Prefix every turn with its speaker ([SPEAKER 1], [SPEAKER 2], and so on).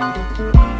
[SPEAKER 1] Música